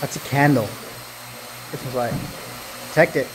That's a candle. It was like, protect it.